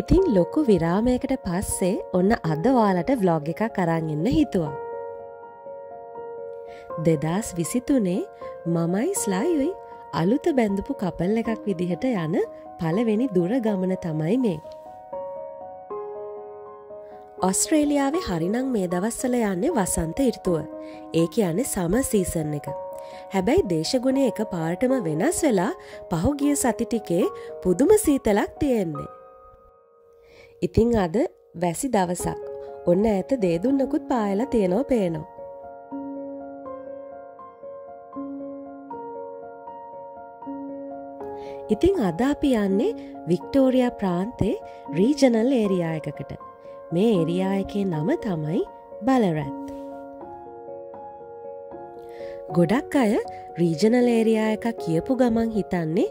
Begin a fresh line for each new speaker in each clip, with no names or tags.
ඉතිං ලොකු විරාමයකට පස්සේ ඔන්න අදවාලට බ්ලොග් එක කරන්න හිතුවා. දෙදස් විසිතුනේ මමයි ස්ලායුයි අලුත බැඳපු කපල් එකක් විදිහට යන පලවෙනි දුර ගමන තමයි මේ. ඔස්ට්‍රේලියාවේ හරිනං මේ දවස්සල යන්නේ වසන්ත ඉර්තුව. ඒක යන්නේ සම සීසන් එක. හැබැයි දේශගුණය එක පාර්ටම වෙනස් වෙලා පහුගිය සතිටිකේ පුදුම සීතලක් තියෙන්නේ. ඉතිං අද වැසි දවසක් ඔන්න ඇත දේදුන්නකුත් පායල තියෙනෝ පේනවා. ඉතිං අද අපි යන්නේ වික්ටෝරියා ප්‍රාන්තේ රීජනල් ඒරියා එකකට මේ එරියා එකේ නම තමයි බලරැත්. ගොඩක් අය රීජනල් ඒරයා එක කියපු ගමන් හිතන්නේ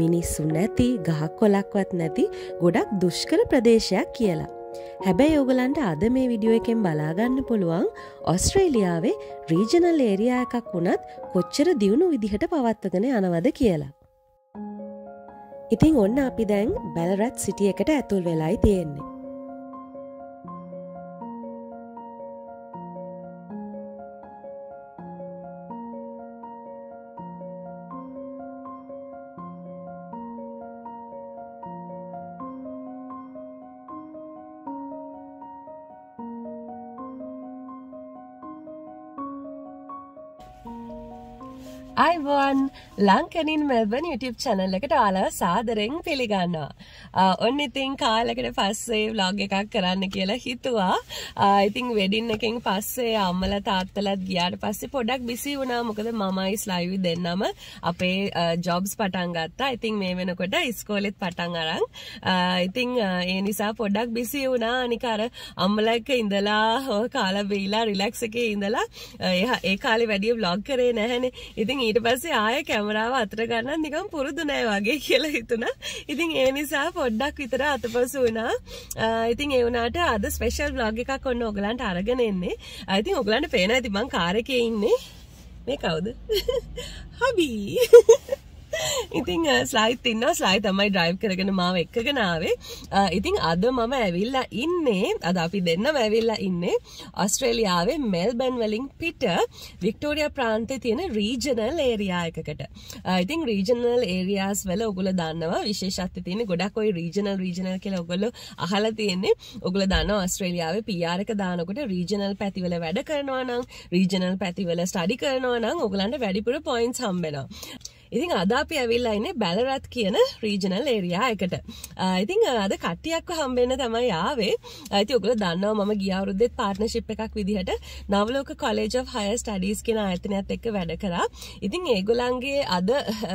මිනිස්සු නැති ගහක් කොලක්වත් නැති ගොඩක් දුෂ්කර ප්‍රදේශයක් කියලා. හැබැයි ඔගලන්ට අද මේ විඩියෝ එකෙන් බලාගන්න පුළුවන් ඔස්ට්‍රේලියාවේ රීජනල් ඒරයා එකක් වුණත් කොච්චර දියුණු විදිහට පවත්වගෙන යනවද කියලා. ඉතිං ඔන්න අපි දැන් බැලරත් සිටිය එකට ඇතුල් වෙලායි තියෙන්නේ. අයිවන් ලංකනින් මෙල්බන් YouTube චැනල් එකට ඔයාලව සාදරෙන් පිළිගන්නවා. ඔන්න ඉතින් කාලෙකට පස්සේ ව්ලොග් එකක් කරන්න කියලා හිතුවා. ඉතින් වෙඩින් එකෙන් පස්සේ අම්මලා තාත්තලාත් ගියාට පස්සේ පොඩක් බිසි වුණා. මොකද මමයි ස්ලයිවි දෙන්නම අපේ ජොබ්ස් පටන් ගත්තා. ඉතින් මේ වෙනකොට ඉස්කෝලෙත් පටන් අරන්. ඉතින් ඒ නිසා පොඩක් බිසි වුණා. අනික අර අම්මලා එක්ක ඉඳලා කාලා බීලා රිලැක්ස් එකේ ඉඳලා ඒ කාලේ වැඩි ව්ලොග් කරේ නැහැනේ. ඉතින් ඊට පස්සේ ආය කැමරාව අතර ගන්න නිකම් පුරුදු නෑ වගේ කියලා හිතුණා. ඉතින් ඒ නිසා පොඩ්ඩක් විතර අතපසු වුණා. ඉතින් ඒ වුණාට අද ස්පෙෂල් බ්ලොග් එකක් ඔන්න ඔයගලන්ට අරගෙන එන්නේ. ඉතින් ඔයගලන්ට පේනවා ඉතින් මං කාර් එකේ ඉන්නේ. මේ කවුද? හබි. ඉතින් ස්ලයිත් ඉන්න ස්ලයි තමයි ඩ්‍රයිව් කරගෙන මාව එක්කගෙන ආවේ. ඉතින් අද මම ඇවිල්ලා ඉන්නේ අද අපි දෙන්නම ඇවිල්ලා ඉන්නේ ඔස්ට්‍රේලියාවේ මෙල්බන් වලින් පිට වික්ටෝරියා ප්‍රාන්තේ තියෙන රීජනල් ඒරියා එකකට. ඉතින් රීජනල් ඒරියාස් වල ඔගොල්ලෝ දන්නවා. විශේෂත්වය තියෙන ගොඩක් ওই රීජනල් රීජනල් කියලා ඔගොල්ලෝ අහලා තියෙන්නේ. ඔගොල්ලෝ දන්නවා ඔස්ට්‍රේලියාවේ PR එක දානකොට රීජනල් පැතිවල වැඩ කරනවා නම් රීජනල් පැතිවල ස්ටඩි කරනවා නම් ඔයගලන්ට වැඩිපුර පොයින්ට්ස් හම්බෙනවා. ඉතින් අද අපි ඇවිල්ලා ඉන්නේ බැලරත් කියන රීජනල් ඒරියා එකට. ඉතින් අද කට්ටියක්ව හම්බෙන්න තමයි ආවේ. ඉතින් ඔයගොල්ලෝ දන්නවා මම ගිය අවුරුද්දෙත් පාර්ට්නර්ෂිප් එකක් විදිහට Navaloka college of higher studies කියන ආයතනයත් එක්ක වැඩ කරා. ඉතින් ඒගොල්ලන්ගේ අද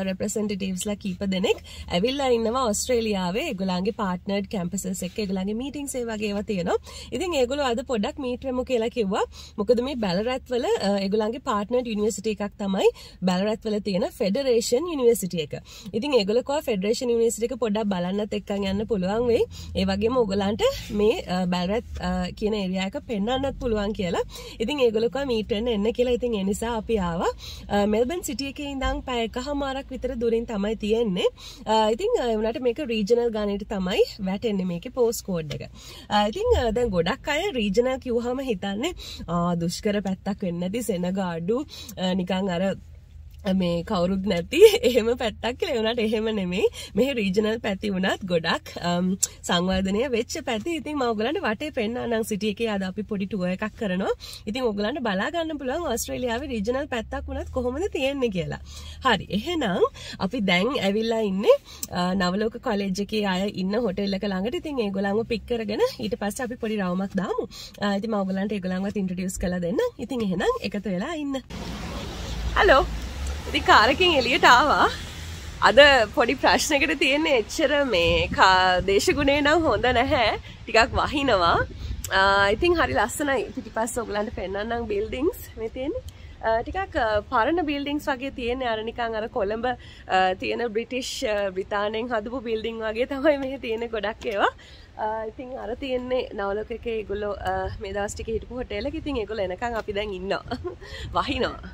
රෙප්‍රසෙන්ටටිව්ස්ලා කීප දෙනෙක් ඇවිල්ලා ඉන්නවා ඔස්ට්‍රේලියාවේ ඒගොල්ලන්ගේ පාර්ට්නර්ඩ් කැම්පසස් එක්ක ඒගොල්ලන්ගේ මීටින්ග්ස් ඒ වගේ ඒවා තියෙනවා. ඉතින් ඒගොල්ලෝ අද පොඩ්ඩක් මීට් වෙමු කියලා කිව්වා. මොකද මේ බැලරත් වල ඒගොල්ලන්ගේ පාර්ට්නර්ඩ් යුනිවර්සිටි එකක් තමයි බැලරත් වල තියෙන ෆෙඩරේෂන් ෆෙඩරේෂන් යුනිවර්සිටි එක. ඉතින් ඒගොල්ලෝ කෝ ෆෙඩරේෂන් යුනිවර්සිටි එක පොඩ්ඩක් බලන්නත් එක්කන් යන්න පුළුවන් වෙයි. ඒ වගේම ඕගලන්ට මේ බැල්රත් කියන ඒරියා එක පෙන්වන්නත් පුළුවන් කියලා. ඉතින් ඒගොල්ලෝ කෝ මීට් වෙන්න එන්න කියලා. ඉතින් ඒ නිසා අපි ආවා. මෙල්බන් සිටි එකේ ඉඳන් පැය එකහමාරක් විතර දුරින් තමයි තියෙන්නේ. ඉතින් ඒ වුණාට මේක රීජනල් ගානට තමයි වැටෙන්නේ මේකේ පෝස්ට් කෝඩ් එක. ඉතින් දැන් ගොඩක් අය රීජනල් කිව්වහම හිතන්නේ ආ දුෂ්කර පැත්තක් වෙන්නේ නැති සෙනගාඩු නිකන් අර මේ කවුරුත් නැති. එහෙම පැත්තක් කියලා වුණාට එහෙම නෙමෙයි. මෙහි රීජනල් පැති වුණත් ගොඩක් සංවර්ධනය වෙච්ච පැති. ඉතින් මම ඔයගලන්ට වටේ පෙන්නන්නම් සිටි එකේ. අද අපි පොඩි ටුවර් එකක් කරනවා. ඉතින් ඔයගලන්ට බලා ගන්න පුළුවන් ඕස්ට්‍රේලියාවේ රීජනල් පැත්තක් වුණත් කොහොමද තියෙන්නේ කියලා. හරි. එහෙනම් අපි දැන් ඇවිල්ලා ඉන්නේ නවලෝක කොලෙජ් එකේ අය ඉන්න හොටෙල් එක ළඟට. ඉතින් ඒගොල්ලන්ව පික් කරගෙන ඊට පස්සේ අපි පොඩි රවුමක් දාමු. ඉතින් මම ඔයගලන්ට ඒගොල්ලන්වත් ඉන්ට්‍රොඩියුස් කරලා දෙන්නම්. ඉතින් එහෙනම් එකතු වෙලා ඉන්න. හලෝ ඉතින් කාරකින් එලියට ආවා. අද පොඩි ප්‍රශ්නකට තියෙන්නේ එච්චර මේ දේශගුණේ නම් හොඳ නැහැ. ටිකක් වහිනවා. ඉතින් හරි ලස්සනයි. පිටිපස්ස ඔයගලන්ට පෙන්වන්නම් බිල්ඩින්ග්ස් මේ තියෙන්නේ. ටිකක් පරණ බිල්ඩිංස් වගේ තියෙන අරනිකං අර කොළඹ තියෙන බ්‍රිටිෂ් බ්‍රිතානයෙන් හදපු බිල්ඩිං වගේ තමයි මේ තියෙන ගොඩක් ඒවා. ඉතින් අර තියෙන්නේ නවලක එක ගොල්ලො මේ දස්ටික හිටපු හොටේලක ඉතින් එකොල එනකං අපි දැන් ඉන්න වහිනවා.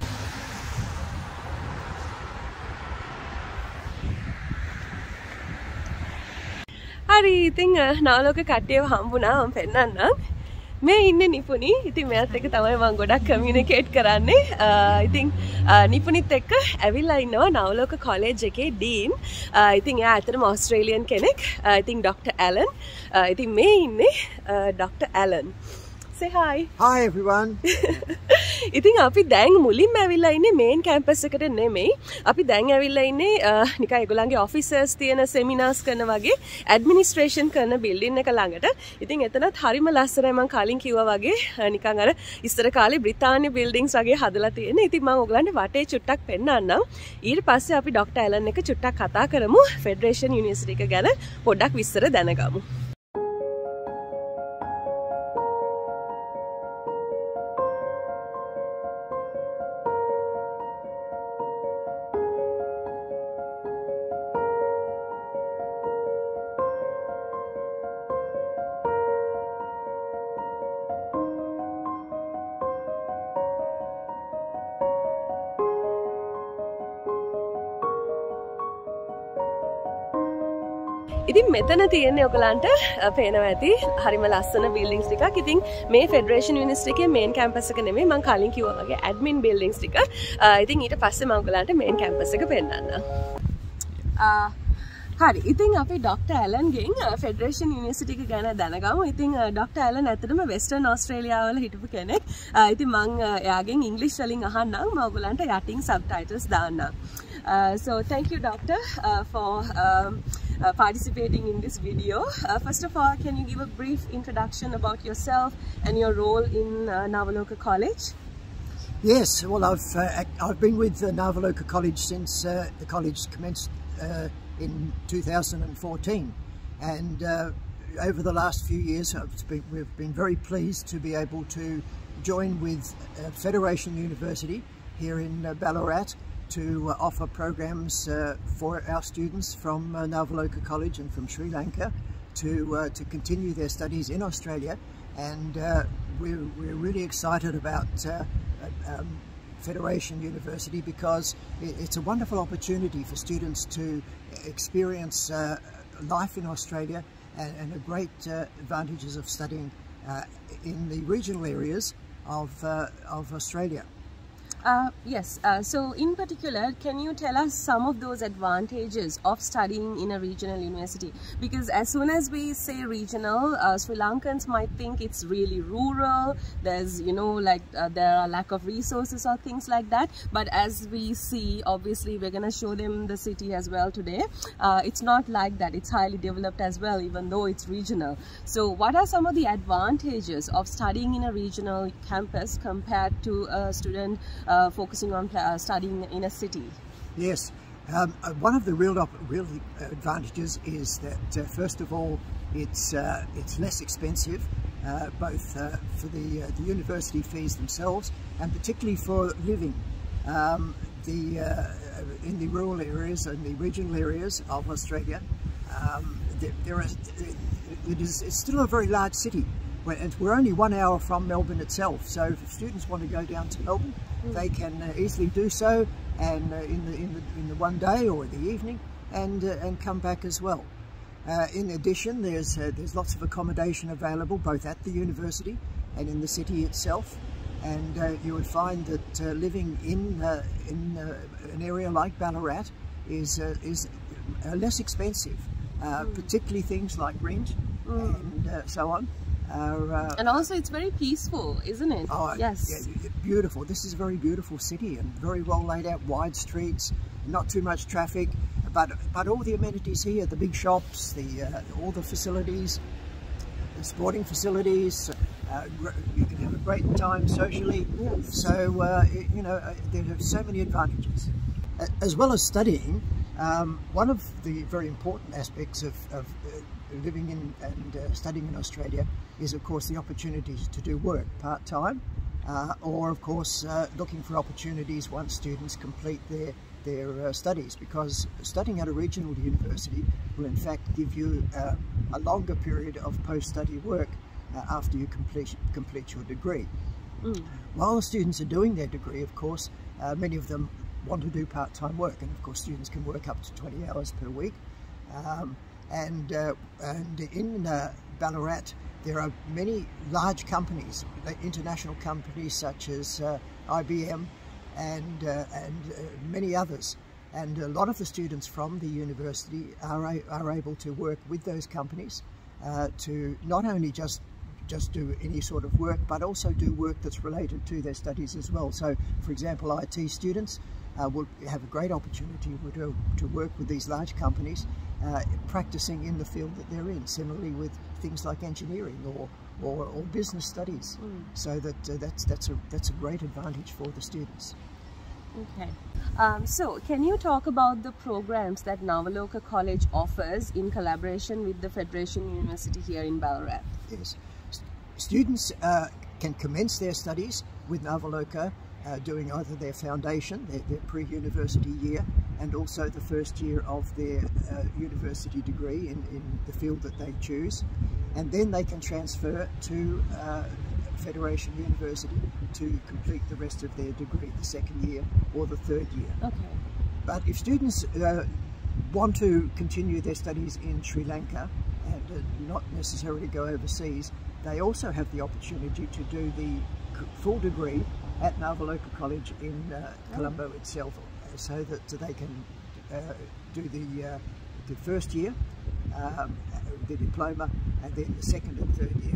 හරි ඉතිං නාලෝක කට්ටියව හම්බුනා මම පෙන්වන්නම් මේ ඉන්න නිපුණි. ඉතින් මෙයත් එක තමයි මං ගොඩක් කමියුනිකේට් කරන්නේ. ඉතින් නිපුණිත් එක්ක ඇවිල්ලා ඉන්නවා නවලෝක කොලේජ් එකේ ඩීන් ඉතින් එයා ඇත්තටම ඕස්ට්‍රේලියන් කෙනෙක්. ඉතින් ඩොක්ටර් ඇලන් ඉතින් මේ ඉන්නේ ඩොක්ටර් ඇලන් Hi
everyone.
ඉතින් අපි දැන් මුලින්ම ඇවිල්ලා ඉන්නේ මේන් කැම්පස් එකට නෙමෙයි. අපි දැන් ඇවිල්ලා ඉන්නේ නිකන් ඒගොල්ලන්ගේ ඔෆිසර්ස් තියෙන සෙමිනාර්ස් කරන වගේ ඇඩ්මිනිස්ට්‍රේෂන් කරන බිල්ඩින් එක ළඟට. ඉතින් එතනත් හරිම ලස්සනයි මම කලින් කිව්වා වගේ නිකන් අර ඉස්සර කාලේ බ්‍රිතාන්‍ය බිල්ඩින්ග්ස් වගේ හදලා තියෙන. ඉතින් මම ඔයගලන්ට වටේ චුට්ටක් පෙන්නන්නම්. ඊට පස්සේ අපි ඩොක්ටර් ඇලන් එක චුට්ටක් කතා කරමු. ෆෙඩරේෂන් යුනිවර්සිටි එක ගැන පොඩ්ඩක් විස්තර දැනගමු. ඉතින් මෙතන තියෙන්නේ ඔයගලන්ට පේනවා ඇති හරිම ලස්සන බිල්ඩින්ග්ස් ටිකක්. ඉතින් මේ ෆෙඩරේෂන් යුනිවර්සිටි එකේ මේන් කැම්පස් එක නෙමෙයි මම කලින් කිව්වා වගේ ඇඩ්මින් බිල්ඩින්ග්ස් ටික. ඉතින් ඊට පස්සේ මම ඔයගලන්ට මේන් කැම්පස් එක පෙන්නන්නම්. හරි ඉතින් අපි ඩොක්ටර් ඇලන්ගෙන් ෆෙඩරේෂන් යුනිවර්සිටි එක ගැන දැනගමු. ඉතින් ඩොක්ටර් ඇලන් ඇත්තටම වෙස්ටර්න් ඕස්ට්‍රේලියාව වල හිටපු කෙනෙක්. ඉතින් මම එයාගෙන් ඉංග්‍රීසි වලින් අහන්නම් මම ඔයගලන්ට යටින් සබ්ටයිටල්ස් දාන්නම්. Uh, so thank you doctor uh, for um, uh, participating in this video. Uh, first of all, can you give a brief introduction about yourself and your role in uh, Navaloka College?
Yes, well I've, uh, I've been with Navaloka College since the college commenced in 2014 and over the last few years been, we've been very pleased to be able to join with Federation University here in Ballarat to uh, offer programs uh, for our students from uh, Navaloka College and from Sri Lanka to, uh, to continue their studies in Australia and uh, we're, we're really excited about uh, um, Federation University because it's a wonderful opportunity for students to experience life in Australia and, and the great advantages of studying in the regional areas of, of Australia.
Uh, yes, uh, so in particular, can you tell us some of those advantages of studying in a regional university? Because as soon as we say regional, uh, Sri Lankans might think it's really rural, there's, you know, like uh, there are lack of resources or things like that. But as we see, obviously, we're going to show them the city as well today. Uh, it's not like that. It's highly developed as well, even though it's regional. So what are some of the advantages of studying in a regional campus compared to a student uh, focusing on uh, studying in a city?
Yes, um, uh, one of the real real advantages is that uh, first of all, it's uh, it's less expensive, uh, both for the the university fees themselves and particularly for living. Um, the in the rural areas and the regional areas of Australia, um, there, there is it is it's still a very large city. And we're only one hour from Melbourne itself, so if students want to go down to Melbourne, they can uh, easily do so and uh, in, the, in, the, in the one day or the evening and, uh, and come back as well. Uh, in addition, there's, uh, there's lots of accommodation available both at the university and in the city itself. And uh, you would find that living in, in an area like Ballarat is, is less expensive, mm. particularly things like rent mm. and so on.
Uh, and also it's very peaceful, isn't it?
Oh, yes. Yeah, beautiful. This is a very beautiful city and very well laid out, wide streets, not too much traffic, but but all the amenities here, the big shops, the uh, all the facilities, the sporting facilities, uh, you can have a great time socially. Yes. So, uh, you know, uh, there are so many advantages. As well as studying, um, one of the very important aspects of, of uh, living in and uh, studying in Australia is of course the opportunities to do work part-time uh, or of course uh, looking for opportunities once students complete their their uh, studies because studying at a regional university will in fact give you uh, a longer period of post-study work uh, after you complete complete your degree. Mm. While the students are doing their degree of course many of them want to do part-time work and of course students can work up to 20 hours per week um, And, uh, and in uh, Ballarat, there are many large companies, international companies such as uh, IBM and, uh, and uh, many others. And a lot of the students from the university are, are able to work with those companies uh, to not only just just do any sort of work, but also do work that's related to their studies as well. So, for example, IT students uh, will have a great opportunity to, to work with these large companies, uh, practicing in the field that they're in. Similarly, with things like engineering or or, or business studies. Mm. So that uh, that's that's a that's a great advantage for the students.
Okay. Um, so, can you talk about the programs that Navaloka College offers in collaboration with the Federation University here in Ballarat?
Yes. Students uh, can commence their studies with Navaloka uh, doing either their foundation, their, their pre-university year, and also the first year of their uh, university degree in, in the field that they choose. And then they can transfer to uh, Federation University to complete the rest of their degree, the second year or the third year.
Okay.
But if students uh, want to continue their studies in Sri Lanka and uh, not necessarily go overseas, they also have the opportunity to do the full degree at Navaloka College in uh, Colombo itself. So that they can uh, do the, uh, the first year, um, the diploma, and then the second and third year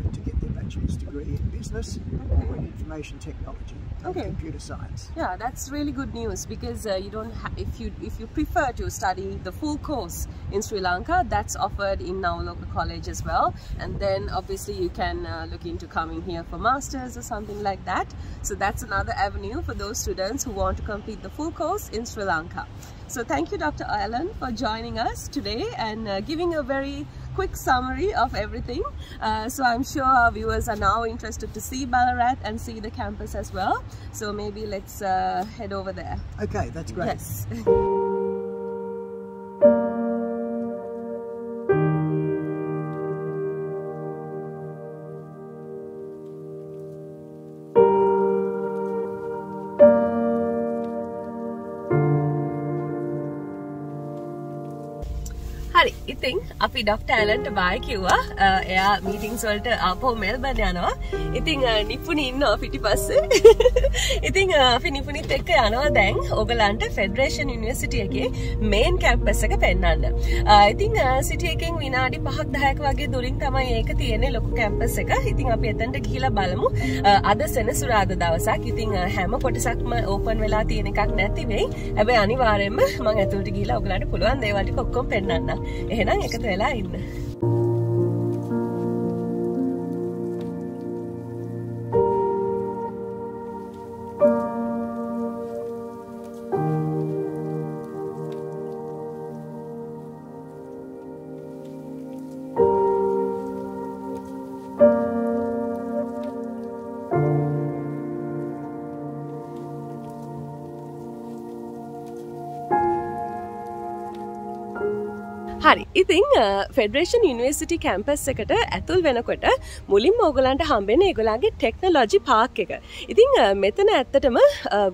bachelor's degree in business okay. or in information technology okay. computer science.
Yeah, that's really good news because uh, you don't have if you if you prefer to study the full course in Sri Lanka, that's offered in Navaloka College as well. And then obviously you can uh, look into coming here for masters or something like that. So that's another avenue for those students who want to complete the full course in Sri Lanka. So thank you, Dr. Alan, for joining us today and uh, giving a very quick summary of everything. Uh, so I'm sure our viewers are now interested to see Ballarat and see the campus as well. So maybe let's uh, head over there.
Okay, that's great.
Yes. ඉතින් අපි doctor ඇලන්ට බාය කිව්වා. එයා meetings වලට ආපහු Melbourne යනවා. ඉතින් නිපුණි ඉන්නවා පිටි පස්සේ. ඉතින් අපි නිපුණිත් එක්ක යනවා දැන් ඔගලන්ට ෆෙඩරේෂන් යුනිවර්සිටිය එකේ මේන් කැම්පස් එක පෙන්වන්න ඉතින් සිටිය එකෙන් විනාඩි පහක් දහයක් වගේ දුරින් තමයි ඒක තියෙන්නේ ලොකු කැම්පස් එක. ඉතින් අපි එතනට ගිහිලා බලමු. අද සෙනසුරාදා දවසක්. ඉතින් හැම කොටසක්ම ඕපන් වෙලා තියෙන එකක් නැති වෙයි. හැබැයි අනිවාර්යයෙන්ම මම ඇතුළට ගිහිලා ඔයගලන්ට පුළුවන් දේවල් ටික ඔක්කොම පෙන්වන්නම් එහෙනම් එකතු වෙලා ඉන්න හරි ඉතිං ෆෙඩරේෂන් යනිවර්සිටි කැම්පස් එකට ඇතුල් වෙනකොට මුලින් ඕගලන්ට හම්බෙන ඒගොලාගේ ටෙක්නොලොජි පාක් එක. ඉතිං මෙතන ඇත්තටම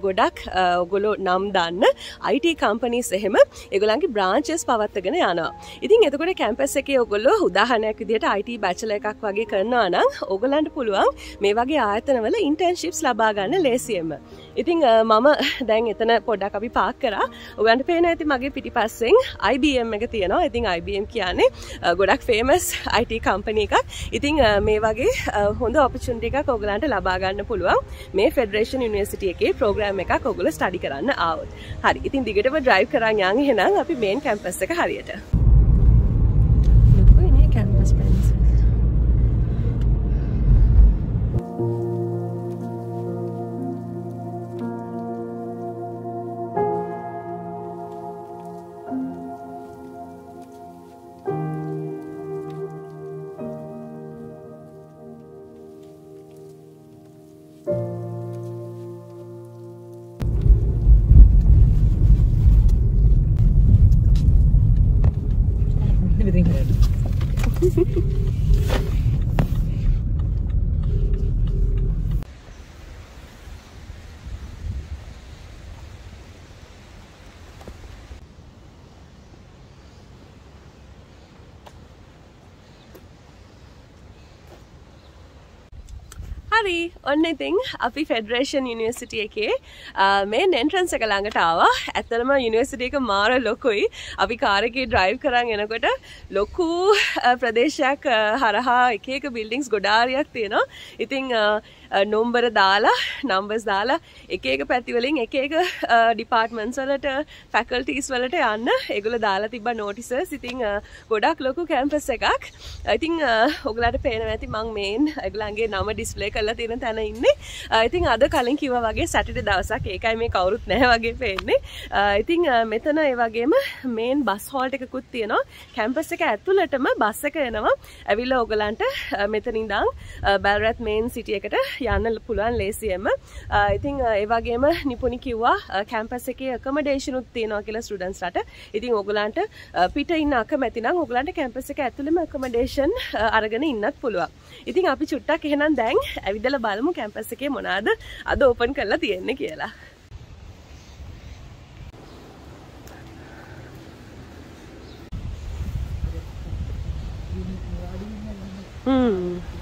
ගොඩක් ඔගොලො නම් දන්න අයිට කම්පනීස් එහෙම ඒගොලන්ගේ බ්‍රාංචස් පවත්තගෙන යනවා. ඉතින් එතකොට කැම්පස් එක ඔගොල්ලො උදාහනයක් විදිට අයිට බැචල එකක් වගේ කරනවා නම් ඔගලන්ට පුළුවන් මේ වගේ ආයතනවල ඉන්ටර්න්ශිප්ස් ලබාගන්න ලේසියෙන්ම. ඉතිං මම දැන් එතන පොඩ්ඩක් අපි පාක් කර. ඔගන්ට පේන ඇති මගේ පිටි පස්සෙන් IBM එක තියෙනවා. ඉතිං IBM කියන්නේ ගොඩක් ෆේමස් IT කම්පනි එකක්. ඉතිං මේ වගේ හොඳ ඔපචුන්ටි එකක් ඔගලන්ට ලබාගන්න පුළුවන්. මේ ෆෙඩරේෂන් යනිවර්සිටිය එකේ ප්‍රෝග්‍රම් එකක් ඔගොල ස්ටඩි කරන්න ආවත්. හරි. ඉතින් දිගටම ඩ්‍රයිව් කරන්න යන් හෙනම් අපි මේන් කැම්පස් එක හරියට. ඔන්න ඉතින් අපි ෆෙඩරේෂන් යනිවර්සිටිය එකේ මේ නෙන්ට්‍රන්ස එක ළඟට ආවා. ඇත්තනම යනිවර්සිටිය එක මාර ලොකුයි. අපි කාරකේ ඩ්‍රයිව් කරන්න එනකොට ලොකු ප්‍රදේශයක් හරහා එක එක බිල්ඩිංස් ගොඩාරියක් තියෙනවා. ඉතිං නොම්බර දාලා නම්බස් දාලා එක එක පැතිවලින් එක එක ඩිපාර්ට්මන්ස් වලට ෆැකල්ටීස් වලට යන්න. ඒගොල්ලෝ දාලා තිබ්බ නෝටිසස් ඉතින් ගොඩක් ලොකු කැම්පස් එකක්. ඉතින් ඔයගලට පේනවා ඇති මං මේන් ඒගොල්ලන්ගේ නම ඩිස්ප්ලේ කරලා තියෙන තැන ඉන්නේ. ඉතින් අද කලින් කිව්වා වගේ සැටර්ඩේ දවසක්. ඒකයි මේ කවුරුත් නැහැ වගේ පේන්නේ. ඉතින් මෙතන ඒ වගේම මේන් බස් හෝල්ට් එකකුත් තියෙනවා. කැම්පස් එක ඇතුළටම බස් එක එනවා. ඇවිල්ලා ඔයගලන්ට මෙතන ඉඳන් බැල්රත් මේන් සිටි එකට යන්න පුළුවන් ලේසියෙන්ම ඉතින් ඒ වගේම නිපුණි කිව්වා කැම්පස් එකේ අකමඩේෂනුත් තියෙනවා කියලා ස්ටුඩන්ට්ස්ලාට. ඉතින් ඕගලන්ට පිට ඉන්න අකමැති නම් ඕගලන්ට කැම්පස් එක ඇතුළෙම අකමඩේෂන් අරගෙන ඉන්නත් පුළුවන්. ඉතින් අපි චුට්ටක් එහෙනම් දැන් ඇවිදලා බලමු කැම්පස් එකේ මොනවාද අද ඕපන් කරලා තියෙන්නේ කියලා. හ්ම්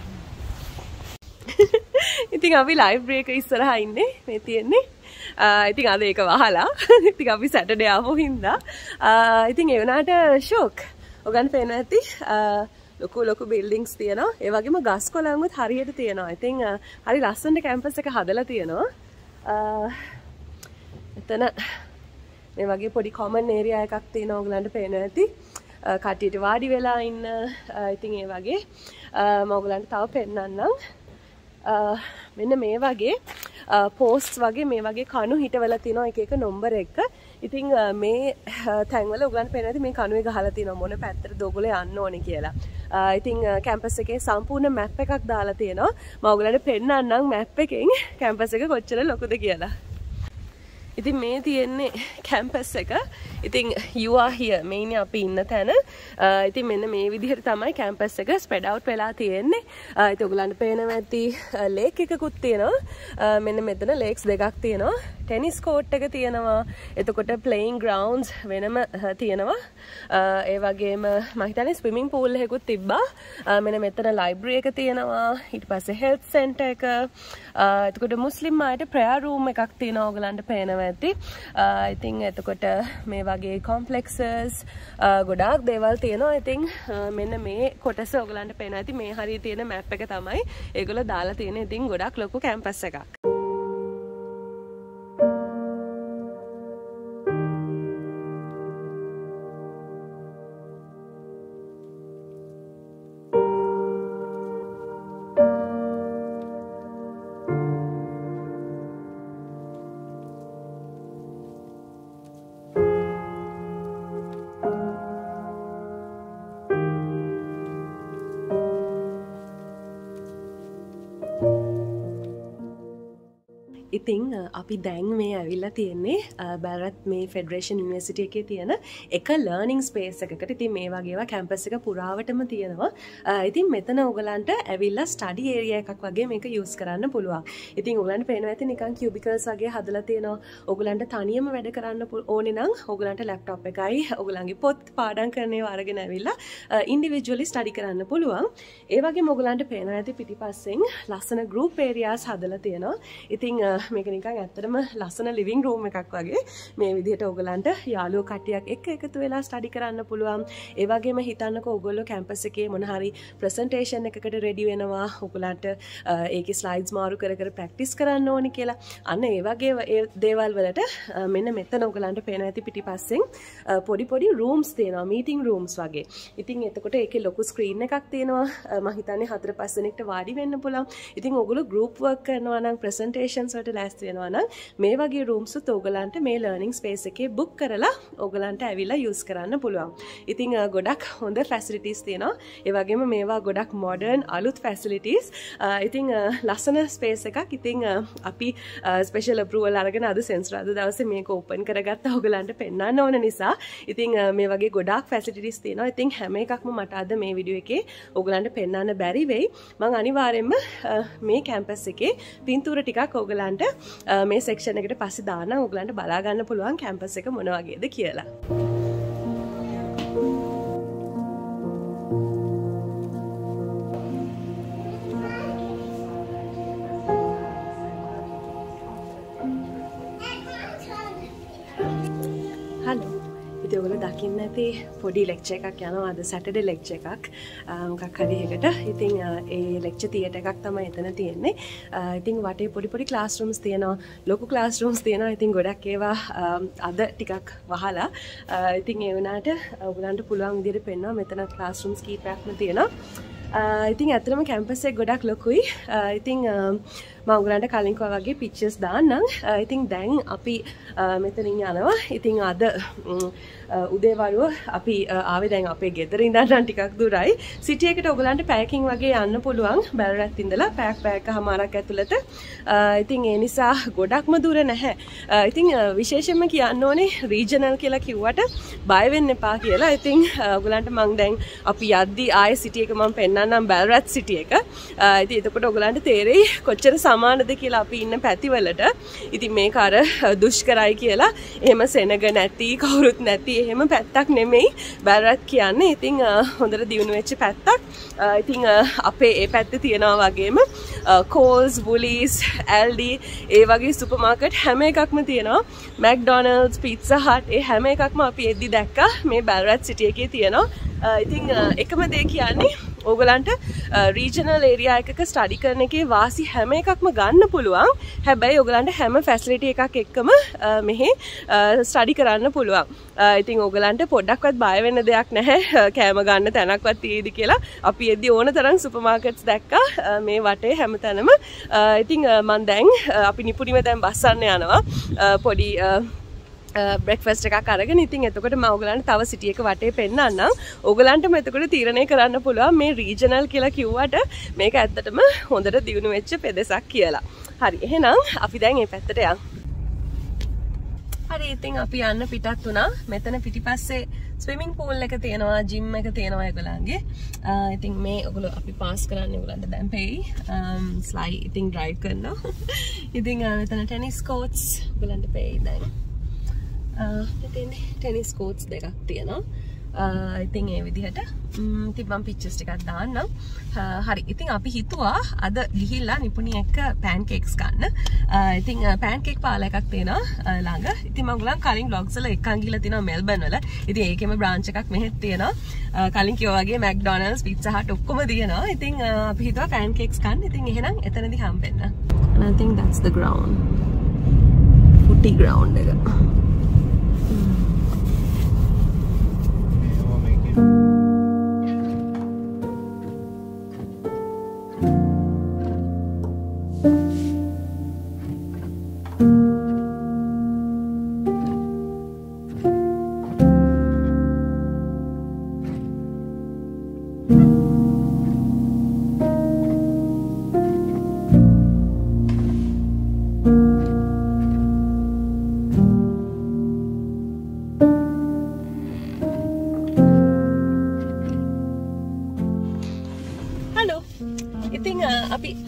ඉතින් අපි ලයිබ්‍රේක ඉස්සරහා ඉන්නේ මේ තියෙන්නේ. ඉතින් අද ඒක වහලා. ඉතින් අපි සැටඩේ ආපු හින්දා. ඉතින් ඒ වුණාට ෂෝක්. ඔගන් පේන ඇති. ලොකු ලොකු බිල්ඩිංස් තියෙනවා. ඒ වගේම ගස් කොළන්වත් හරියට තියෙනවා. ඉතින් හරි ලස්සනට කැම්පස් එක හදලා තියෙනවා. එතන මේ වගේ පොඩි කොමන් ඒරියා එකක් තියෙනවා ඔයගලන්ට පේන ඇති. කට්ටියට වාඩි වෙලා ඉන්න. ඉතින් ඒ වගේ. මම ඔයගලන්ට තව පෙන්නන්නම්. මෙන්න මේ වගේ පෝස්ට් වගේ මේ වගේ කණු හිටවල තියෙනවා එක එක නම්බර එක. ඉතින් මේ තැන්වල උගලන් පේනවාද මේ කණුවේ ගහලා තියෙනවා මොන පැත්තටද ඔයගොල්ලෝ යන්න ඕනේ කියලා. ඉතින් කැම්පස් එකේ සම්පූර්ණ මැප් එකක් දාලා තියෙනවා. මම ඔයගලන්ට පෙන්නන්නම් මැප් එකෙන් කැම්පස් එක කොච්චර ලොකුද කියලා. ඉතින් මේ තියෙන්නේ කැම්පස් එක. ඉතින් යුවාහිය මේනි අපි ඉන්න තැන. ඉතින් මෙන්න මේ විදිහට තමයි කැම්පස් එක ස්පෙඩ් අවුට් වෙලා තියෙන්නේ. ඉතින් ඔයගලන්ට පේනවා ඇති ලේක් එකකුත් තියෙනවා. මෙන්න මෙතන ලේක්ස් දෙකක් තියෙනවා. ටෙනිස් කෝට් එක තියෙනවා. එතකොට ප්ලේයින් ග්‍රවුන්ඩ්ස් වෙනම තියෙනවා. ඒ වගේම මම හිතන්නේ ස්විමින් පූල් එකකුත් තිබ්බා. මෙන්න මෙතන ලයිබ්‍රරි එක තියෙනවා. ඊට පස්සේ හෙල්ත් සෙන්ටර් එක. එතකොට මුස්ලිම් අයට ප්‍රෙයර් රූම් එකක් තියෙනවා. ඔයගලන්ට පේනවා ඇති. ඉතින් එතකොට මේ වගේ කොම්පලෙක්සස් ගොඩාක් දේවල් තියෙනවා. ඉතින් මෙන්න මේ කොටස ඔයගලන්ට පේනවා. ඇති මේ හරිය තියෙන මැප් එක තමයි ඒගොල්ලෝ දාලා තියෙන ඉතින් ගොඩක් ලොකු කැම්පස් එකක්. ඉතිං අපි දැන් මේ ඇවිල්ලා තියෙන්නේ බැරත් මේ ෆෙඩරේෂන් නිවර්සිටිය එකේ තියෙන එක ලර්නිං ස්පේස් එකකට. ඉතින් මේ වගේවා කැම්පස් එක පුරාවටම තියෙනවා. ඉතින් මෙතන ඔයගලන්ට ඇවිල්ලා ස්ටඩි ඒරියා එකක් වගේ මේක යූස් කරන්න පුළුවන්. ඉතින් ඔයගලන්ට පේනවා ඇති නිකන් කියුබිකල්ස් වගේ හදලා තියෙනවා. ඔයගලන්ට තනියම වැඩ කරන්න ඕනේ නම් ඔයගලන්ට ලැප්ටොප් එකයි ඔයගලන්ගේ පොත් පාඩම් කරන ඒවා අරගෙන ඇවිල්ලා ඉන්ඩිවිජුවලි ස්ටඩි කරන්න පුළුවන්. ඒ වගේ ඔයගලන්ට පේනවා ඇති පිටිපස්සෙන් ලස්සන ගෲප් ඒරියාස් හදලා තියෙනවා. ඉතින් මේක නිකන් ඇත්තටම ලස්සන ලිවිං රූම් එකක් වගේ. මේ විදිහට ඕගලන්ට යාළුවෝ කට්ටියක් එක්ක එකතු වෙලා ස්ටඩි කරන්න පුළුවන්. ඒ වගේම හිතන්නකෝ ඕගොල්ලෝ කැම්පස් එකේ මොන හරි ප්‍රසන්ටේෂන් එකකට රෙඩි වෙනවා. ඕගලන්ට ඒකේ ස්ලයිඩ්ස් මාරු කර කර ප්‍රැක්ටිස් කරන්න ඕනි කියලා. අන්න ඒ වගේ ඒ දේවල් වලට මෙන්න මෙතන ඕගලන්ට පේනවා ඇති පිටිපස්සෙන් පොඩි පොඩි රූම්ස් තියෙනවා. මීටිං රූම්ස් වගේ. ඉතින් එතකොට ඒකේ ලොකු ස්ක්‍රීන් එකක් තියෙනවා. මම හිතන්නේ හතර පහ දෙනෙක්ට වාඩි වෙන්න පුළුවන්. ඉතින් ඕගොල්ලෝ ගෲප් වර්ක් කරනවා නම් ප්‍රසන්ටේෂන්ස් වලට ලෑස්ති වෙනවා නම් මේ වගේ රූම්සුත් ඕගලන්ට මේ ලර්නිං ස්පේස් එකේ බුක් කරලා ඕගලන්ට ඇවිල්ලා යූස් කරන්න පුළුවන්. ඉතින් ගොඩක් හොඳ ෆැසිලිටිස් තියෙනවා. ඒ වගේම මේවා ගොඩක් මොඩර්න් අලුත් ෆැසිලිටිස්. ඉතින් ලස්සන ස්පේස් එකක්. ඉතින් අපි ස්පෙෂල් අප්‍රූවල් අරගෙන අද සෙන්සුරාදා දවසේ මේක ඕපන් කරගත්තා ඕගලන්ට පෙන්වන්න ඕන නිසා. ඉතින් මේ වගේ ගොඩක් ෆැසිලිටිස් තියෙනවා. ඉතින් හැම එකක්ම මට අද මේ වීඩියෝ එකේ ඕගලන්ට පෙන්වන්න බැරි වෙයි. මම අනිවාර්යයෙන්ම මේ කැම්පස් එකේ පින්තූර ටිකක් ඕගලන්ට මේ සෙක්ෂන් එකට පස්සේ දාන්න ඕගලන්ට බලා ගන්න පුළුවන් කැම්පස් එක මොන වගේද කියලා. පැත්තේ පොඩි ලෙක්ච එකක් යනවා. අද සැටඩ ලෙක්ච එකක්. මොකක් හරිහකට ඉතිං ඒ ලෙක්ච තියට එකක් තමයි එතන තියෙන්නේ. ඉතින් වටේ පොඩි පොඩි ක්ලාස්රුම්ස් තියෙනවා. ලොකු ක්ලාස්රුම්ස් තියෙනවා. ඉතින් ගොඩක් ඒවා අද ටිකක් වහලා ඉතින් ඒවනාට ඔගලන්ට පුළුවන් විදිර පෙන්වා මෙතන ක්ලාස්රුම්ස් කීපයක්ම තියෙනවා. ඉතින් ඇතරම කැම්පසේ ගොඩක් ලොකුයි. ඉතිං මංගලන්ට කලින්කව වගේ පිච්චස් දාන්නම්. Uh, ඉතිං දැන් අපි uh, මෙතනින් යනවා. ඉතිං අද um, uh, උදේවරුව අපි ආවෙ දැන් අපේ ගෙදර ඉඳන්නම් ටිකක් දුරයි. සිටියකට ඔගලන්ට පැයකින් වගේ යන්න පුළුවන්. බැලරත් ඉඳලා පැක් පැයක හමාරක් ඇතුළත. ඉතින් ඒ නිසා ගොඩක්ම දුර නැහැ. ඉතින් විශේෂම කියන්න ඕනේ රීජනල් කියලා කිව්වට බයවෙන්න එපා කියලා. ඉතින් ඔගලන්ට මං දැන් අපි යද්දි ආය සිටිය එක මම පෙන්න්නම් බැල්රත් සිටිය එක. ඉති එතකොට ඔගලන්ට තේරෙයි කොච්චර සමානද කියලා අපි ඉන්න පැතිවලට. ඉතින් මේ කර දුෂ්කරයි කියලා. එහෙම සෙනග නැති කවුරුත් නැති එහෙම පැත්තක් නෙමෙයි. බැරත් කියන්නේ ඉතිං හොඳට දියුණු වෙච්ච පැත්තක්. ඉතිං අපේ ඒ පැත්ත තියෙනවා වගේම කෝල්ස් බුලිස් ඇල්ඩි ඒ වගේ සුපමාකට් හැම එකක්ම තියෙනවා. මැක්ඩොනල්ස් පිත්ස හට් ඒ හැම එකක්ම අපි එද්දි දැක්ක. මේ බැල්රත් සිටිය එකේ තියෙනවා. ඉතිං එකම දේ කියන්නේ ඕගලන්ට රීජනල් ඒරයා එකක ස්ටඩි කරන එකේ වාසි හැම එකක්ම ගන්න පුළුවන්. හැබැයි ඔගලන්ට හැම ෆැස්ලිට එකක් එක්කම මෙහෙ ස්ටඩි කරන්න පුළුවන්. ඉතින් ඔගලන්ට පොඩ්ඩක්වත් බයවෙන්න දෙයක් නැහැ. කෑම ගන්න තැනක්වත් තියේද කියලා. අපි එද්දි ඕන තරම් සුපමාකට්ස් දැක්ක. මේ වටේ හැම තැනම. ඉතිං මන් දැන් අපි නිපුරිම දැන් බස්සන්න යනවා. පොඩි බ්‍රෙක්ෆස්ට එකක් අරගෙන ඉතින් එතකොට මවගලන්ට තව සිටියක වටේ පෙන්න්න ඔගලන්ට මෙතකොට තීරණය කරන්න පුළුවන් මේ රීජනල් කියලා කිව්වට මේක ඇත්තටම හොඳට දියුණු වෙච්ච පෙදෙසක් කියලා. හරි එහෙනම් අපි දැන් ඒ පැත්තට යන් හරි ඉතින් අපි යන්න පිටත් වුණා. මෙතන පිටිපස්සේ ස්විමින් පූල් එක තියෙනවා ජිම් එක තියෙනවා ඒගොල්ලන්ගේ ඉතින් මේ ඔගොල්ලෝ අපි පාස් කරන්න ඒගොල්ලන්ට දැන් පෙයි. ස්ලයි ඉතින් ඩ්‍රයිව් කරනවා. ඉතින් මෙතන ටෙනිස් කෝට්ස් ඔයගොල්ලන්ට පෙයි දැන්. ටෙනිස් කෝට්ස් දෙකක් තියෙනවා. ඉතින් ඒ විදිහට තිබම් පිච්චස් ටිකක් දාන්නම්. හරි. ඉතින් අපි හිතුවා අද ගිහිල්ලා නිපුණි එක්ක පෑන්කෙක්ස් ගන්න. ඉතින් පෑන්කෙක් පාල එකක් තියෙනවා ළඟ. ඉතින් මංගලන් කලින් බ්ලොග්සල එකන් ගිහිල්ලා තියෙනවා මෙල්බන් වල. ඉතින් ඒකෙම බ්‍රාන්ච් එකක් මෙහෙත් තියෙනවා. කලින් කිව්වා වගේ මැක්ඩොනල්ඩ්ස් පිට්සා හට් ඔක්කොම තියෙනවා ඉතින් අපි හිතුවා පෑන්කෙක්ස් ගන්න. ඉතින් එහෙනම් එතනදී හම්බෙන්න. And I think that's the ground. Footy ground එක.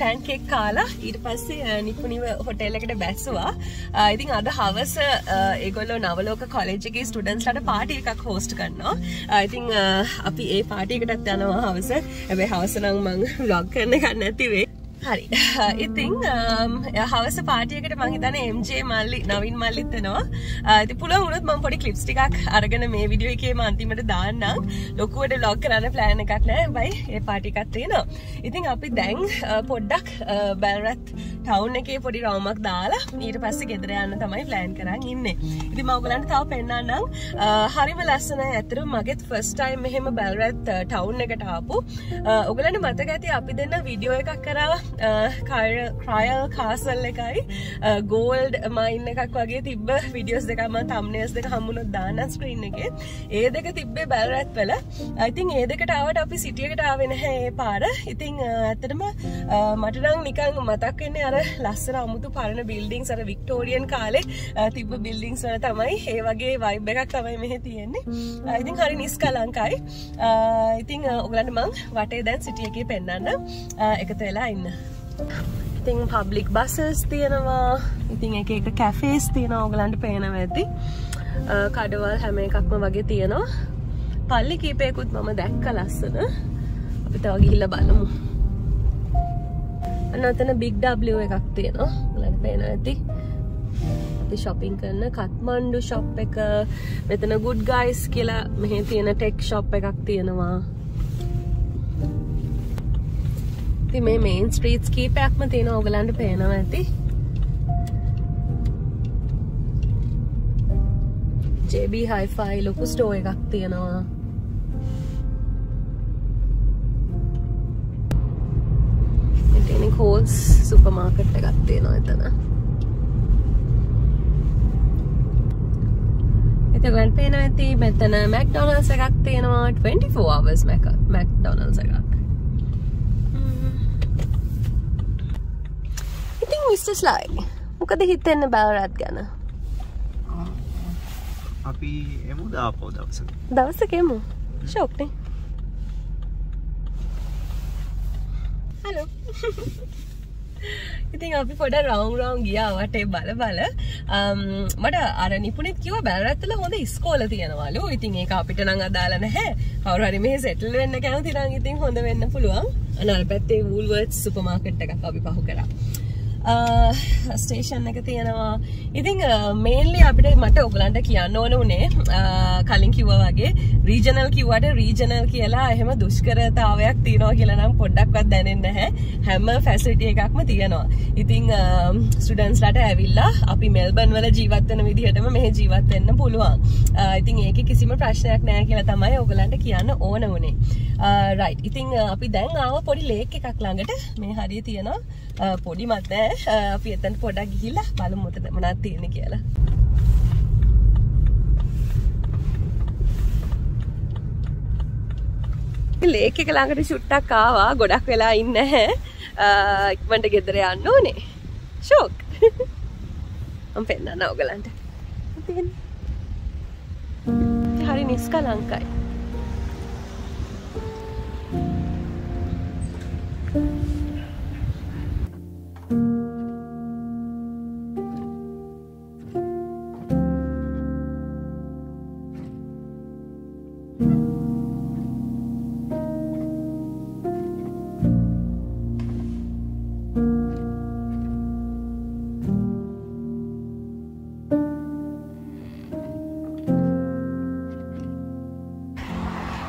පැන්කෙක් කාලා ඊට පස්සේ නිපුනිව හොටෙල් එකට බැස්සවා ඉතින් අද හවස ඒගොල්ලෝ නවලෝක කොලෙජ්ගේ ස්ටඩන්ස්ලට පාටි එකක් හෝස්ට් කරනවා. ඉතින් අපි ඒ පාටියකටත් යනවා හවස. ඇබැ හවසනං මං ලොග් කරන කන්න ඇතිවේ හරි. ඉතිං um, හවස පාටියකට මහිතන එම්ජේ මල්ලි නවින් මල්ලිත්තනවා ඇති uh, පුළ උනත් මං පොඩි කලිප්ස් ටිකක් අරගෙන මේ විඩියෝ එකේ මන්තිමට දාන්නම්. ලොකුවට ලොක් කරන්න ප්ලෑන එකක් නෑ. බයි ඒ පාටිකත්වේනවා ඉතිං අපි දැන් uh, පොඩ්ඩක් uh, බැල්රත් ටවුන් එකේ පොඩි රවමක් දාලා ඊට පස්ස ගෙදර යන්න තමයි ප්ලෑන් කරන්න ඉන්න. ඉති මවගලන්ට තව පෙන්න්නම් හරිම ලස්සන ඇතර මගෙත් ෆස්ටයිම් මෙහෙම බැල්රත් ටවුන් එකට ආපු. ඔගලට මතක ඇති අපි දෙන්න විඩියෝ එකක් කරා ක්‍රයල් කාසල් එකයි ගෝල්ඩ් මයින්න එකක් වගේ තිබ විඩියෝස් දෙකම තම්නස් දෙක හම්මුණොත් දාන ස්ක්‍රීන් එක ඒ දෙක තිබ්බේ බැල්රැත් වල ඉතින් ඒ දෙකටාවට අපි සිටියකට ආවෙන හැ පාර ඉතිං ඇත්තටම මටනං නිකං මතක්වෙන්නේ අර ලස්සර අමුතු පරණ බිල්ඩිං සර වික්ටෝරියන් කාලෙ තිබ බිල්ඩිංස් වල තමයි ඒ වගේ වයිබ් එකක් තමයි මෙහ තියෙන්නේ ඉතින් හරි නිස් කලංකයි ඉතිං ඔගලන්න මං වටේ දැන් සිටියගේ පෙන්න්න එකතු වෙලා ඉන්න ඉතිං පබ්ලික් බසස් තියෙනවා. ඉතිං එක එක කැෆේස් තියෙන ඕගලන්ට පේනව ඇති. කඩවල් හැම එකක්ම වගේ තියෙනවා. පල්ලි කීපයකුත් මම දැක්ක ලස්සන. අපි තව ගිහිල්ල බලමු. අන්න අතන බිග් ඩ එකක් තියෙනවා. ලට පේන ඇති. අපි ෂොපින් කරන කත්මන්ඩු ශොප් එක. මෙතන ගුඩ් ගයිස් කියලා මෙහි තියෙන ටෙක් ශොප් එකක් තියෙනවා. ති මේ මේන් ස්ට්‍රීට්ස් කීපයක්ම තියෙන ඕගලන්ට පේනවා ඇති. ජබ හයිෆයි ලොකු ස්ටෝ එකක් තියෙනවා. එටනි කෝල්ස් සුපමාකට් එකක් තියෙනවා එතන. එතගන් පේන ඇති මෙතන මැක්ඩොනල්ස් එකක් තියෙනවා. 24 hours මැක්ඩොනල්ස් එකක්. ඉතින් විස්ටස්ලායි මොකද හිතෙන්න බැවරත් ගැන?
අපි එමු දාපෝ දවස
දවසකෙමු ශෝක්නේ හලෝ ඉතින් අපි පොඩ රවුන් රවුන් ගියාවට බල බල. මට අර නිපුණෙත් කිව බැලරත්තල හොඳ ස්කෝල තියෙනවලු. ඉතින් ඒ අපිට නං අදාල නැහැ. කවරහරි මේ සෙටල් වෙන්න කැමති නම් ඉතින් හොඳ වෙන්න පුළුවන්. අනල් පැත්තේ වූල්වර්ත් සුපමාකට් එකක් අපි පහු කරා Uh, ස්ටේෂන් එක තියෙනවා. ඉතිං මේල්ලි uh, අපිට මට ඔගලන්ට කියන්න ඕන උනේ uh, කලින් කිව්ව වගේ රීජනල් කිව්වට රීජනල් කියලා එහෙම දුෂ්කරතාවයක් තියෙනවා කියලා නම් පොඩ්ඩක්වත් දැනෙන්න හැ හැම ෆැසිලිටිය එකක්ම තියෙනවා. ඉතිං ස්ටඩන්ස්ලට ඇවිල්ලා අපි මෙල්බන් වල ජීවත්වන විදිහටම මෙහ ජීවත්වෙන්න පුළුවන්. ඉතින් ඒක කිසිම ප්‍රශ්නයක් නෑ කියලා තමයි ඔගලන්ට කියන්න ඕන වනේ රයි් ඉතිං අපි දැන් ආව පොඩි ලේක් එකක් ළඟට මේ හරිය තියෙනවා. පොඩි මත්නෑ අපි එතැන් පොඩක් ගිහිල්ලා බලමු මොකද මොනවද තියෙන්නේ කියලා. ලේක් එක ළඟට චුට්ටක් ආවා ගොඩක් වෙලා ඉන්නේ නැහැ. ඉක්මනට ගෙදර යන්න ඕනේ. ෂෝක්. මම පෙන්නන්න ඔයගලන්ට. හරි නිස්කලංකයි.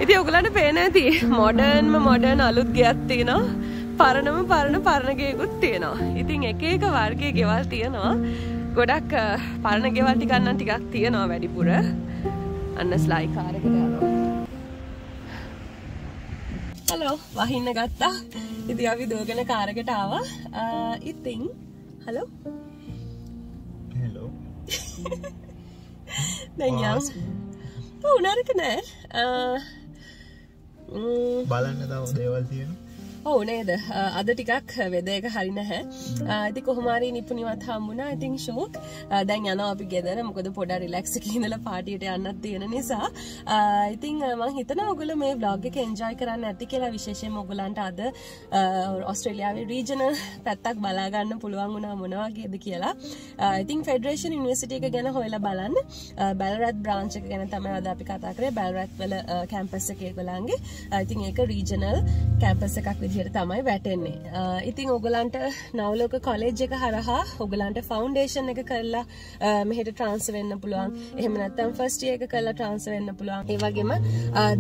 ඉති ඔගලට පේන ඇති. මොඩර්න්ම මොඩර්න් අලුත් ගයක් තියෙනවා. පරණම පරණ පරණගයකුත් තියෙනවා. ඉතින් එක එක වර්ගය ගෙවල් තියෙනවා. ගොඩක් පරණ ගෙවල්ටි ගන්නන් ටිකක් තියෙනවා වැඩිපුර. අන්න ස්ලයි කාරකට යනවා. හලෝ වහින්න ගත්තා. ඉති අපි දෝගන කාරකට ආවා. ඉතිං හලෝ දැන් උනරක නෑ
බලන්න තව දේවල් තියෙන
ඔවු නේද? අද ටිකක් වෙදයක හරි නැහැ. ඇති කොහමාරී නිපුනිවත් හම්බුණා ඉතිං ශෝක් දැන් යන අපි ගෙදර. මොකද පොඩ රිලක්ස කියඳල පාටියට යන්නත් තියෙන නිසා. ඉතිං මං හිතන ඔගුල මේ බ්ලොග් එක එන්ජෝයි කරන්න ඇති කියලා විශේෂය මොගලන්ට අද ඔස්ට්‍රලියාවේ රීජනල් පැත්තක් බලාගන්න පුළුවන් වුණා මොනවාගේද කියලා. ඉතින් ෆෙඩරේෂන් ඉනිවසිට එක ගැන හොයලා බලන්න. බැලරත් බ්‍රාංචක ගැන තම අද අපි කතා කරේ. බැල්රත් වල කැම්පස්ස එකේගොලන්ගේ ඉතින් ඒක රීජනල් කැම්පස් එකක් විදි විදිහට තමයි වැටෙන්නේ. ඉතින් ඔගලන්ට නවලෝක කොලෙජ් එක හරහා ඔගලන්ට ෆෞන්ඩේෂන් එක කරලා මෙහෙට ට්‍රන්ස් වෙන්න පුළුවන්. එහෙම නැත්නම් ෆස්ට් එක කරලා ට්‍රන්ස් වෙන්න පුළුවන්. ඒ වගේම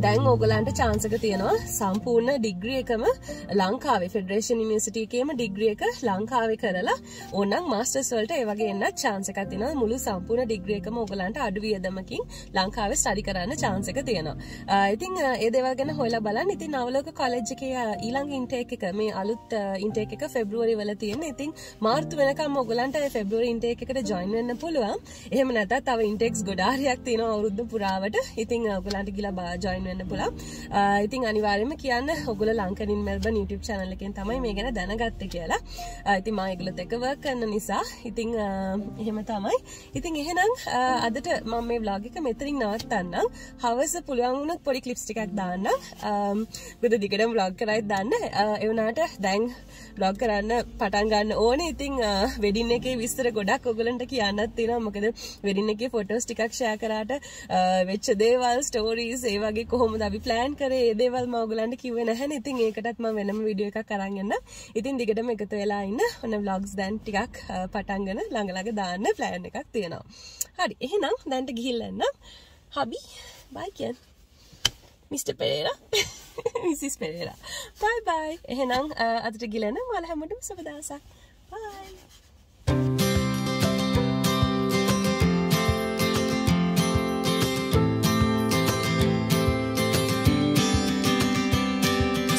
දැන් ඔගලන්ට chance එක තියෙනවා සම්පූර්ණ ඩිග්‍රී එකම ලංකාවේ ෆෙඩරේෂන් යුනිවර්සිටි එකේම ඩිග්‍රී එක ලංකාවේ කරලා ඕනනම් මාස්ටර්ස් වලට ඒ වගේ එන්න chance එකක් තියෙනවා. මුළු සම්පූර්ණ ඩිග්‍රී එකම ඔගලන්ට අඩු වියදමකින් ලංකාවේ ස්ටඩි කරන්න chance එක තියෙනවා. ඉතින් ඒ දේවල් ගැන හොයලා බලන්න. ඉතින් නවලෝක කොලෙජ් එකේ ඊළඟ ඉන්ටේක් එක මේ අලුත් uh, ඉන්ටේක් එක ෆෙබ්‍රුවරි වල තියෙන ඉතින් මාර්තු වෙනකම් ඔයගලන්ට ෆෙබ්‍රුවරි ඉන්ටේක් එකට ජොයින් වෙන්න පුළුවන්. එහෙම නැත්නම් තව ඉන්ටේක්ස් ගොඩාරියක් තියෙනවා අවුරුද්ද පුරාවට. ඉතින් uh, ඔයගලන්ට ගිහලා ජොයින් වෙන්න පුළුවන්. Uh, ඉතින් අනිවාර්යයෙන්ම කියන්න ඔයගොල්ලෝ ලංකනින් මෙල්බන් YouTube channel එකෙන් තමයි මේ ගැන දැනගත්තේ කියලා. ඉතින් මම ඒගොල්ලොත් එක්ක work කරන නිසා. ඉතින් එහෙම තමයි. ඉතින් එහෙනම් අදට මම මේ vlog එක මෙතනින් නවත්තන්නම්. හවස පුළුවන් වුණොත් පොඩි ක්ලිප්ස් ටිකක් දාන්න um, මොකද දිගටම vlog කරයි දාන්න. එවනාට දැන් බ්ලොග් කරන්න පටන් ගන්න ඕන. ඉතින් වෙඩින්න එක විස්තර ගොඩක් ඔගලන්ට කියන්නත් තියෙනවා. මොකද වෙඩින්න එක ෆොටෝස් ටිකක් ෂෙයා කරාට වෙච්ච දේවල් ස්ටෝරීස් ඒ වගේ කොහොමද අපි ප්ලෑන් කරේ ඒ දේවල් මම ඔයගලන්ට කිව්වේ නැහැ නේ. ඉතින් ඒකටත් මම වෙනම වීඩියෝ එකක් අරන් යන්න. ඉතින් දිගටම එකතු වෙලා ඉන්න ඔන්න vlogs දැන් ටිකක් පටන්ගෙන ළඟ ළඟ දාන්න ප්ලෑන් එකක් තියෙනවා. හරි එහෙනම් දැන්ට ගිහිල්ලා එන්න. හබි බයි කියන්න mister Perera missus Perera bye bye එහෙනම් අදට ගිලන වල හැමටම සබදසක් බයි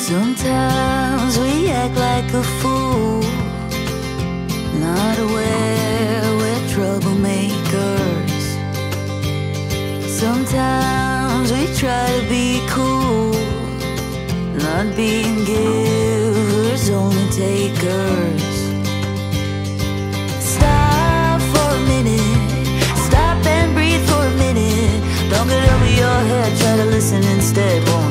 Sometimes we act like a fool, not aware we're troublemakers. Sometimes we try to be cool, not being givers, only takers. Stop for a minute, stop and breathe for a minute. Don't get over your head, try to listen instead, won't